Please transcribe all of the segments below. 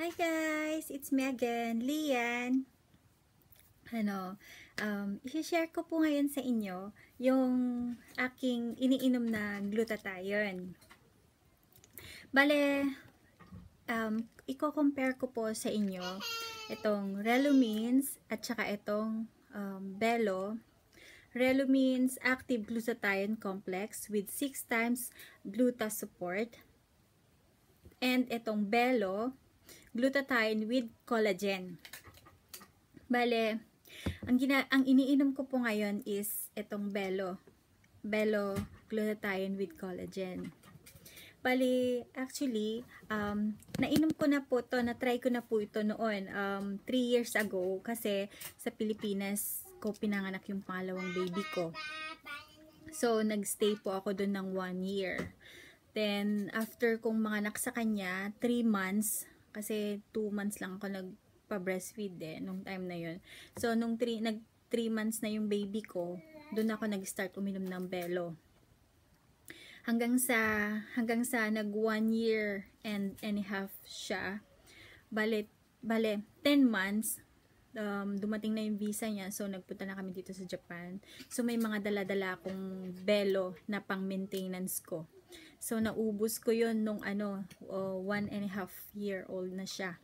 Hi guys! It's me again, Lian. Ano, um, i-share ko po ngayon sa inyo yung aking iniinom na glutathione. Bale, um, i-compare ko po sa inyo itong Relumins at saka itong um, Bello. Relumins Active Glutathione Complex with 6 times gluta support. And itong Bello glutathione with collagen. Bale, ang, gina ang iniinom ko po ngayon is itong Bello. Bello glutathione with collagen. Bali, actually, um, nainom ko na po to, na-try ko na po ito noon, um, 3 years ago, kasi sa Pilipinas ko pinanganak yung pangalawang baby ko. So, nagstay po ako doon ng 1 year. Then, after kong manganak sa kanya, 3 months, kasi 2 months lang ako nagpa-breastfeed eh, nung time na yun. So, nung 3, nag 3 months na yung baby ko, doon ako nag-start uminom ng Bello hanggang sa hanggang sa nag one year and and a half siya. Bale bale 10 months um, dumating na yung visa niya. So nagpunta na kami dito sa Japan. So may mga dala-dala akong belo na pang maintenance ko so naubos ko yon nung ano uh, one and a half year old na siya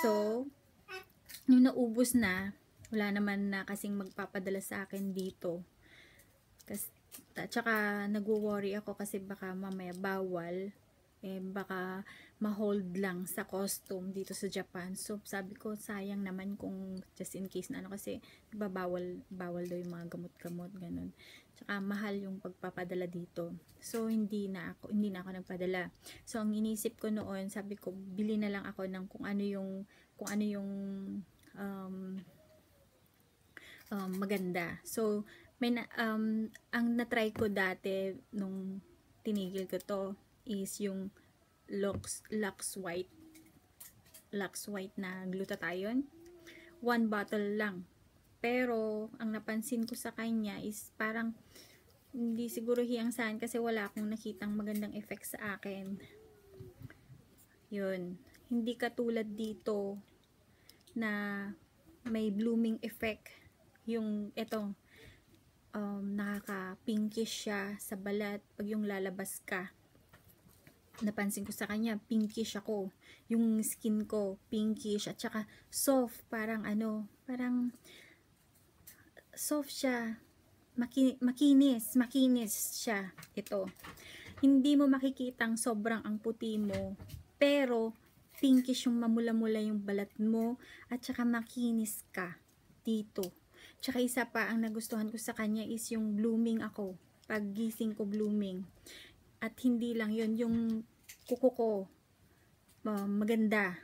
so nung naubos na wala naman na kasing magpapadala sa akin dito kasi at saka nagwo-worry ako kasi baka mamaya bawal eh baka ma-hold lang sa costume dito sa Japan. So sabi ko sayang naman kung just in case na ano kasi diba bawal bawal daw yung mga gamot-gamot ganun. Tsaka mahal yung pagpapadala dito. So hindi na ako hindi na ako nagpadala. So ang inisip ko noon, sabi ko bili na lang ako ng kung ano yung kung ano yung um, um, maganda. So may na, um, ang na-try ko dati nung tinigil ko to is yung Lux, Lux White Lux White na glutathione one bottle lang pero ang napansin ko sa kanya is parang hindi siguro hiyang saan kasi wala akong nakitang magandang effect sa akin yun hindi katulad dito na may blooming effect yung etong um, nakaka-pinkish siya sa balat pag yung lalabas ka. Napansin ko sa kanya, pinkish ako. Yung skin ko, pinkish at saka soft, parang ano, parang soft siya. Maki makinis, makinis siya. Ito. Hindi mo makikitang sobrang ang puti mo, pero pinkish yung mamula-mula yung balat mo at saka makinis ka dito Tsaka isa pa, ang nagustuhan ko sa kanya is yung blooming ako. Pag gising ko blooming. At hindi lang yon yung kuko ko, uh, maganda.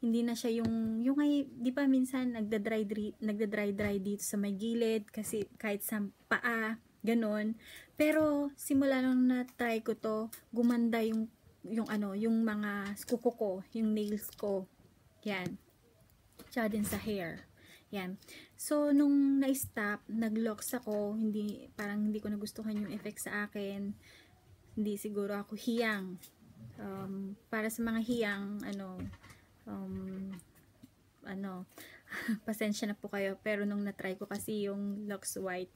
Hindi na siya yung, yung ay, di ba minsan nagda-dry, nagda-dry dry dito sa may gilid kasi kahit sa paa, ganon. Pero simula nung na-try ko to, gumanda yung yung ano, yung mga kuko ko, yung nails ko. Yan. Tsaka din sa hair. Yan. So, nung na-stop, nag-locks ako, hindi, parang hindi ko nagustuhan yung effect sa akin. Hindi siguro ako hiyang. Um, para sa mga hiyang, ano, um, ano, pasensya na po kayo. Pero nung na-try ko kasi yung Lux White,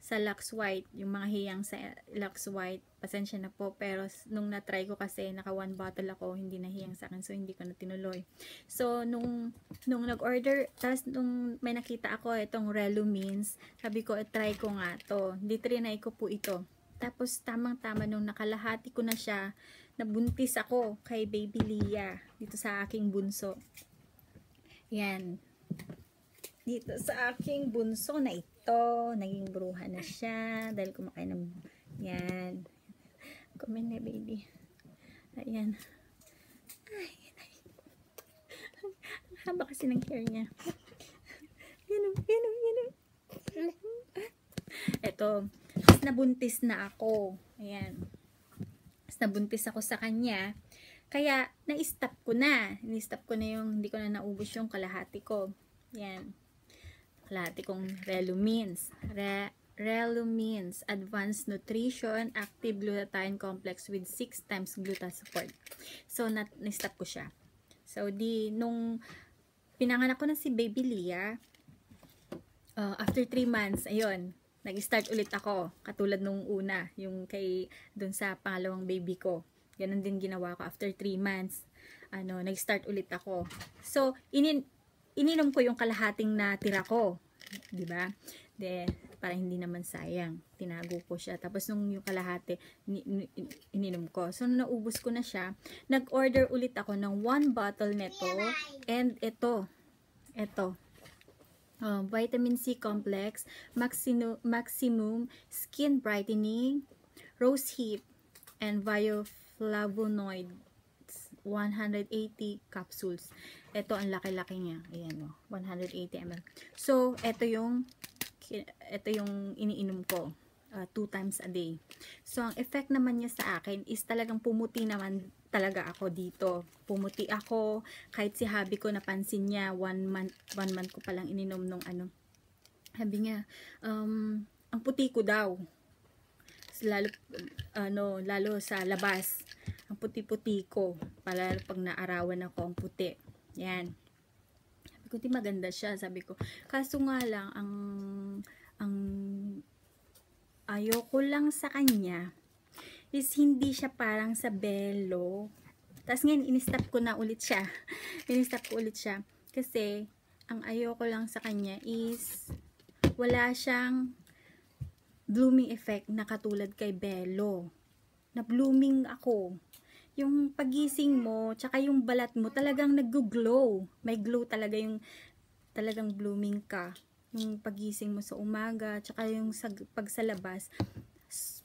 sa Lux White, yung mga hiyang sa Lux White, pasensya na po, pero nung na-try ko kasi, naka one bottle ako, hindi na hiyang sa akin, so hindi ko na tinuloy. So, nung, nung nag-order, tapos nung may nakita ako itong Relumins, sabi ko, try ko nga to. Di trinay ko po ito. Tapos, tamang-tama, nung nakalahati ko na siya, nabuntis ako kay Baby Lia, dito sa aking bunso. Yan. Dito sa aking bunso na ito naging bruha na siya dahil kumakain ng yan. Comment na baby. Ayan. Ay, ay. Haba kasi ng hair niya. Yan, yan, yan. Ito, nabuntis na ako. Ayan. Nabuntis ako sa kanya. Kaya, na-stop ko na. Ni-stop ko na yung, hindi ko na naubos yung kalahati ko. Yan kalahati kong Relumins. Re Relumins Advanced Nutrition Active Glutathione Complex with 6 times gluta support. So, na-stop ko siya. So, di, nung pinanganak ko na si Baby Lia, uh, after 3 months, ayun, nag-start ulit ako. Katulad nung una, yung kay, dun sa pangalawang baby ko. Ganun din ginawa ko after 3 months. Ano, nag-start ulit ako. So, inin, ininom ko yung kalahating na tira ko. 'di ba? De, para hindi naman sayang. Tinago ko siya. Tapos nung yung kalahati, ininom ko. So, naubos ko na siya, nag-order ulit ako ng one bottle nito. And ito. Ito uh, vitamin C complex, maximum, maximum skin brightening, rose hip, and bioflavonoids 180 capsules. Ito ang laki-laki niya. Ayan o, 180 ml. So, ito yung ito yung iniinom ko uh, two times a day. So, ang effect naman niya sa akin is talagang pumuti naman talaga ako dito. Pumuti ako, kahit si habi ko napansin niya, one month, one month ko palang ininom nung ano. Sabi niya, um, ang puti ko daw. Lalo, ano, lalo sa labas. Ang puti-puti ko. Pala pag naarawan ako, ang puti. Yan. Sabi ko, di maganda siya. Sabi ko, kaso nga lang, ang, ang, ayoko lang sa kanya, is hindi siya parang sa bello. Tapos ngayon, in-stop ko na ulit siya. in-stop ko ulit siya. Kasi, ang ayoko lang sa kanya is, wala siyang blooming effect na katulad kay Bello. Na blooming ako. Yung pagising mo, tsaka yung balat mo, talagang nag-glow. May glow talaga yung, talagang blooming ka. Yung pagising mo sa umaga, tsaka yung sa, pag sa labas,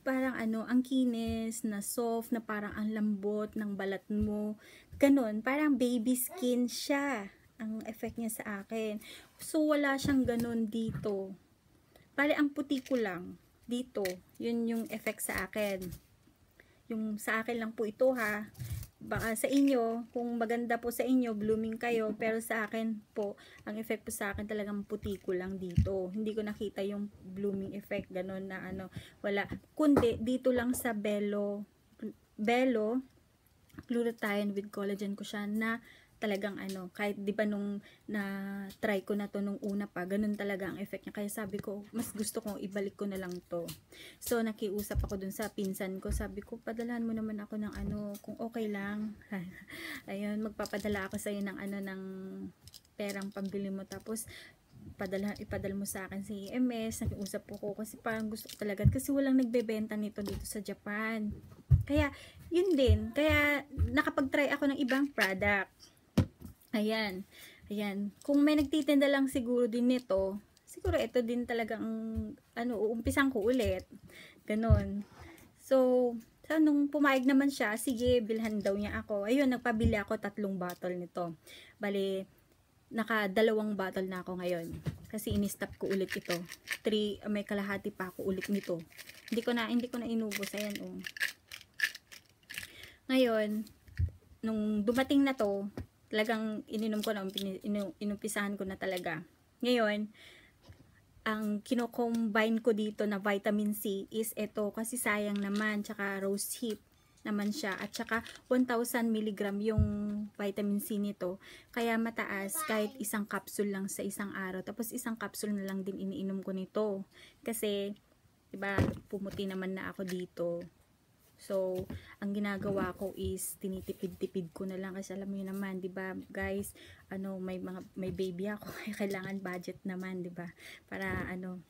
parang ano, ang kinis, na soft, na parang ang lambot ng balat mo. Ganon, parang baby skin siya. Ang effect niya sa akin. So, wala siyang ganon dito. Pare, ang puti ko lang. Dito. Yun yung effect sa akin. Yung sa akin lang po ito ha baka sa inyo, kung maganda po sa inyo, blooming kayo, pero sa akin po, ang effect po sa akin talagang puti ko lang dito. Hindi ko nakita yung blooming effect, ganun na ano, wala. Kundi, dito lang sa Bello, Bello, glutathione with collagen ko siya na talagang ano, kahit di ba nung na try ko na to nung una pa, ganun talaga ang effect niya. Kaya sabi ko, mas gusto kong ibalik ko na lang to. So, nakiusap ako dun sa pinsan ko. Sabi ko, padalahan mo naman ako ng ano, kung okay lang. Ayun, magpapadala ako sa'yo ng ano, ng perang pambili mo. Tapos, padala, ipadala mo sa akin sa EMS, nakiusap ko kasi parang gusto ko talaga, kasi walang nagbebenta nito dito sa Japan. Kaya, yun din. Kaya, nakapag-try ako ng ibang product. Ayan. Ayan. Kung may nagtitinda lang siguro din nito, siguro ito din talagang, ano, uumpisan ko ulit. Ganon. So, so, nung pumayag naman siya, sige, bilhan daw niya ako. Ayun, nagpabili ako tatlong bottle nito. Bali, naka dalawang bottle na ako ngayon. Kasi ini-stop ko ulit ito. Three, may kalahati pa ako ulit nito. Hindi ko na, hindi ko na inubos. Ayan, oh. Ngayon, nung dumating na to, talagang ininom ko na, inumpisahan ko na talaga. Ngayon, ang kino-combine ko dito na vitamin C is ito kasi sayang naman, tsaka rose hip naman siya at tsaka 1000 mg yung vitamin C nito. Kaya mataas kahit isang capsule lang sa isang araw. Tapos isang capsule na lang din iniinom ko nito. Kasi 'di ba pumuti naman na ako dito So, ang ginagawa ko is tinitipid-tipid ko na lang kasi alam niyo naman, 'di ba? Guys, ano, may mga may baby ako, kailangan budget naman, 'di ba? Para ano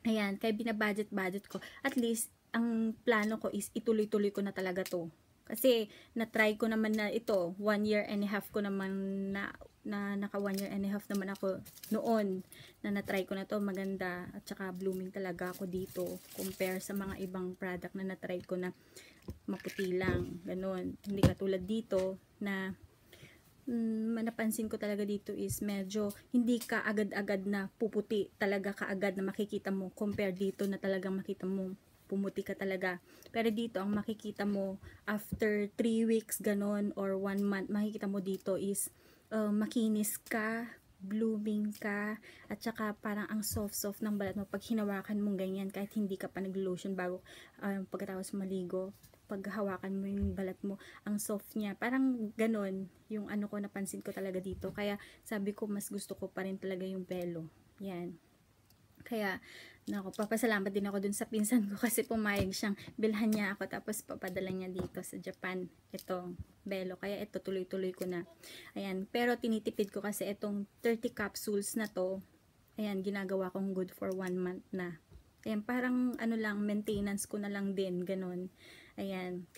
Ayan, kaya binabudget-budget ko. At least ang plano ko is ituloy-tuloy ko na talaga 'to. Kasi na-try ko naman na ito, one year and a half ko naman na na naka one year and a half naman ako noon na na-try ko na to maganda. At saka blooming talaga ako dito compare sa mga ibang product na na-try ko na maputi lang ganun. Hindi katulad dito na mm, napansin ko talaga dito is medyo hindi ka agad-agad na puputi talaga kaagad na makikita mo compare dito na talagang makita mo pumuti ka talaga. Pero dito, ang makikita mo after 3 weeks, ganon, or 1 month, makikita mo dito is uh, makinis ka, blooming ka, at saka parang ang soft-soft ng balat mo pag hinawakan mong ganyan kahit hindi ka pa nag-lotion bago uh, pagkatapos maligo. pag hawakan mo yung balat mo, ang soft niya. Parang ganon yung ano ko napansin ko talaga dito. Kaya sabi ko mas gusto ko pa rin talaga yung pelo. Yan. Kaya, nako, papasalamat din ako dun sa pinsan ko kasi pumayag siyang bilhan niya ako tapos papadala niya dito sa Japan itong belo. Kaya ito tuloy-tuloy ko na. Ayan, pero tinitipid ko kasi itong 30 capsules na to. Ayan, ginagawa kong good for one month na. Ayan, parang ano lang, maintenance ko na lang din, ganun. Ayan.